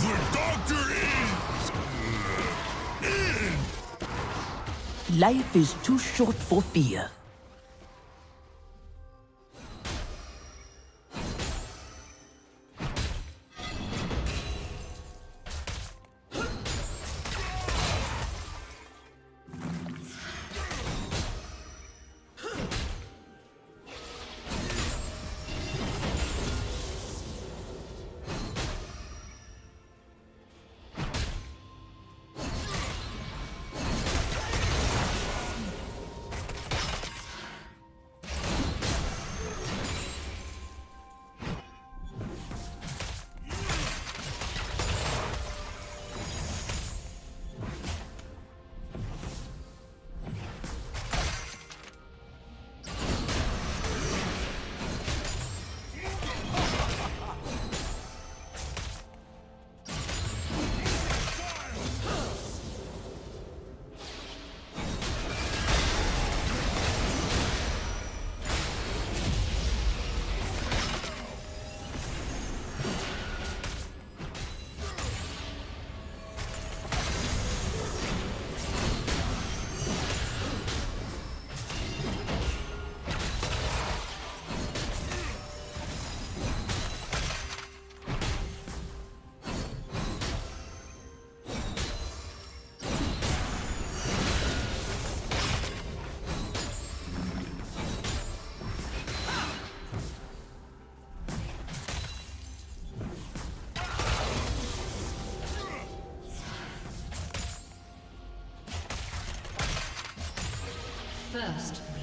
The doctor is... in! Life is too short for fear.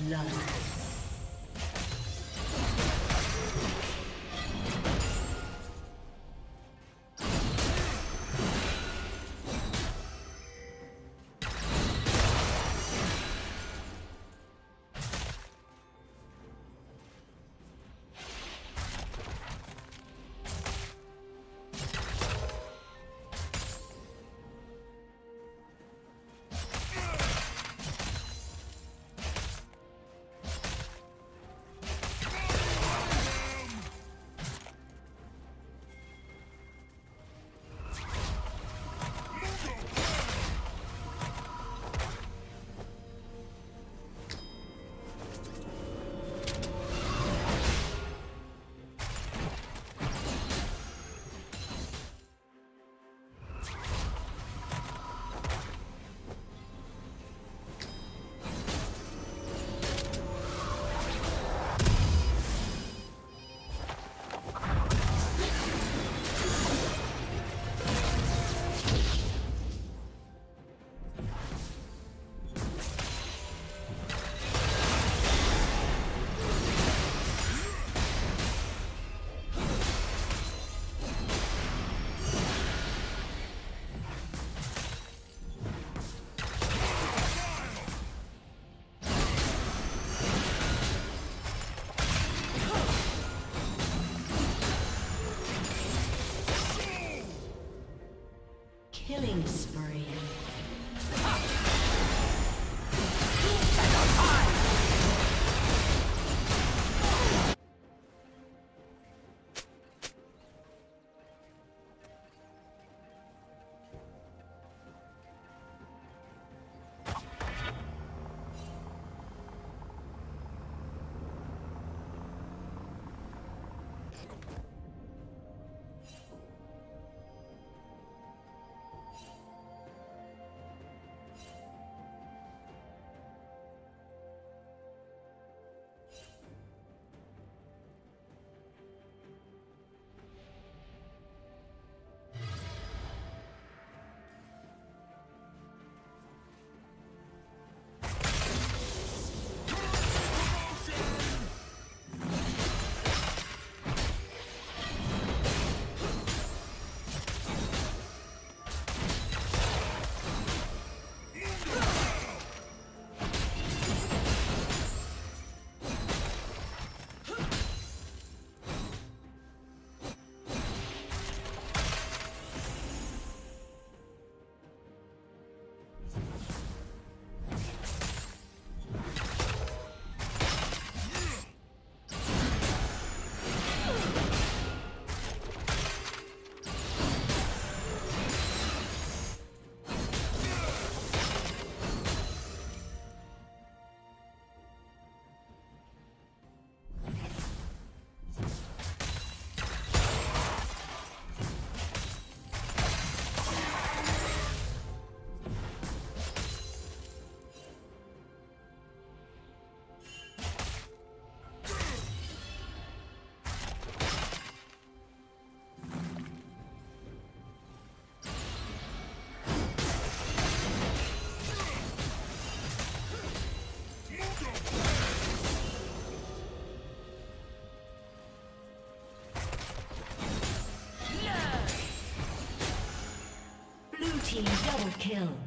Blood. Team double kill.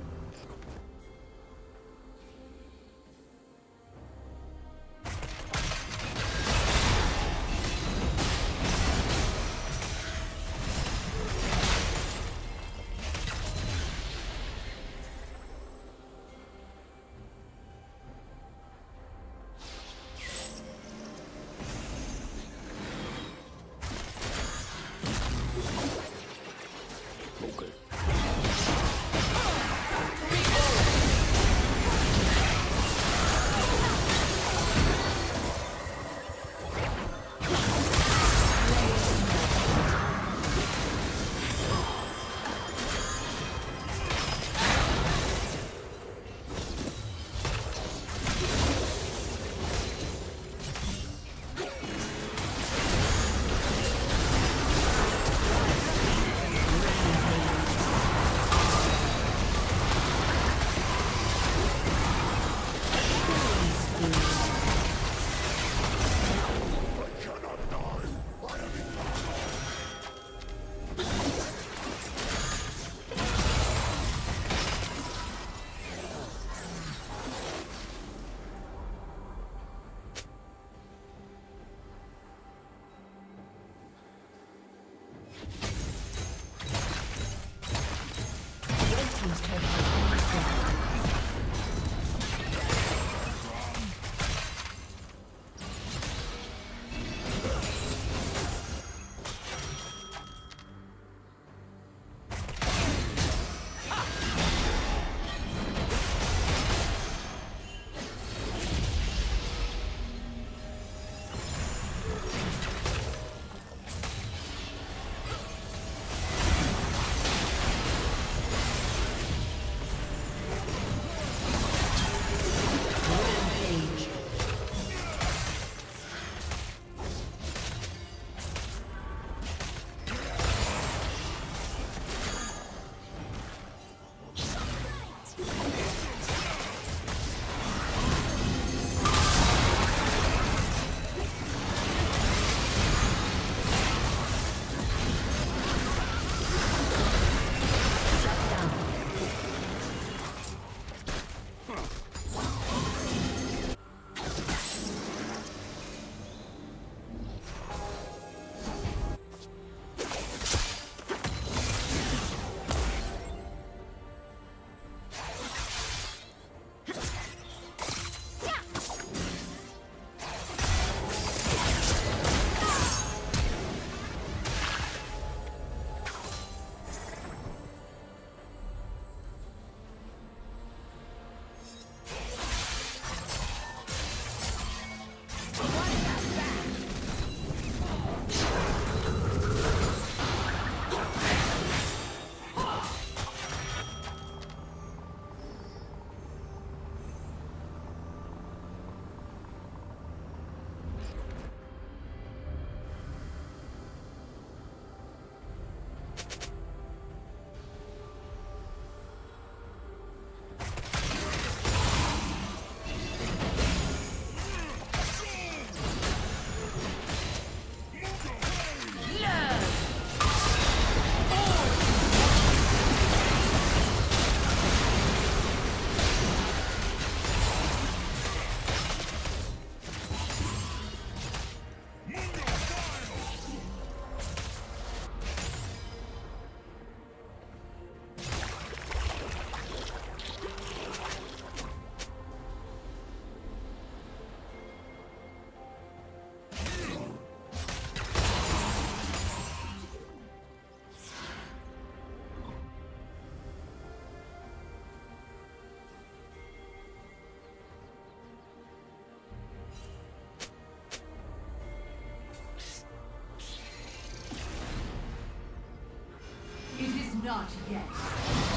Not yet.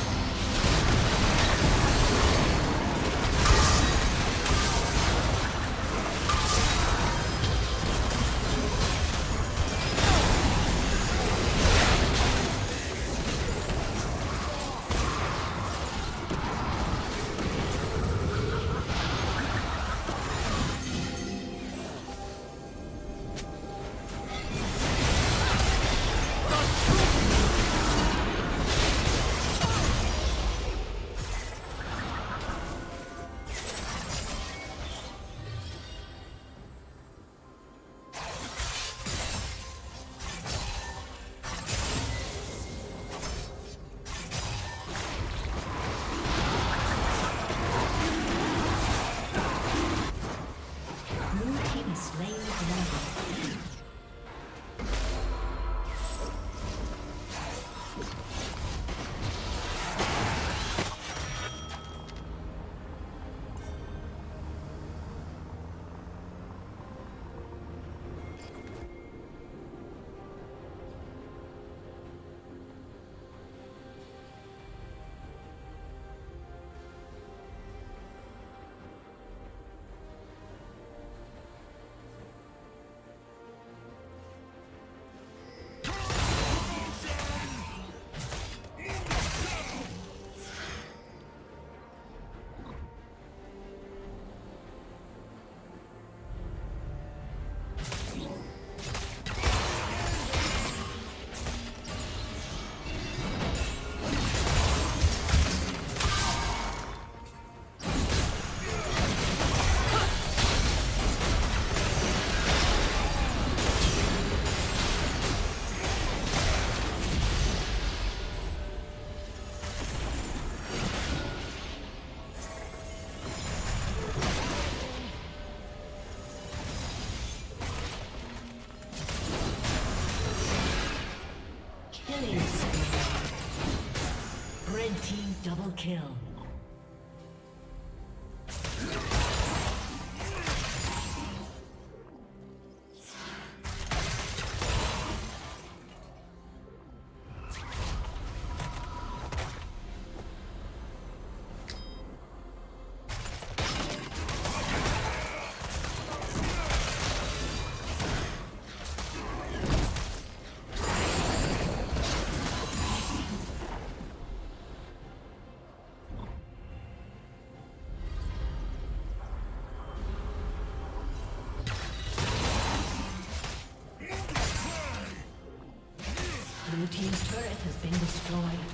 Destroyed.